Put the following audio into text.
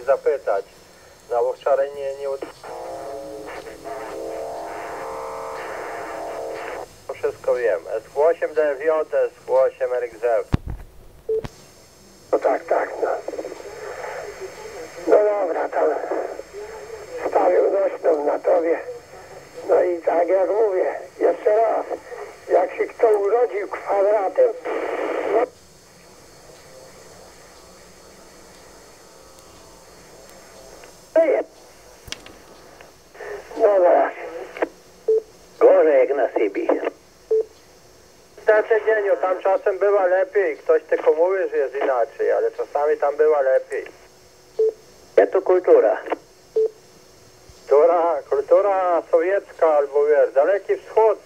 I zapytać. Na obszary nie, nie Wszystko wiem. SQ8 DFJ, SQ8 RXZ. No tak, tak, no. No dobra, tam stawił nośną na tobie. No i tak jak mówię, jeszcze raz, jak się kto urodził kwadratem, jest. No zaraz. Gorzej jak na Sybii. Na dzieniu, tam czasem bywa lepiej. Ktoś tylko mówi, że jest inaczej, ale czasami tam bywa lepiej. Ja to kultura. Kultura, kultura sowiecka albo wiesz, daleki wschód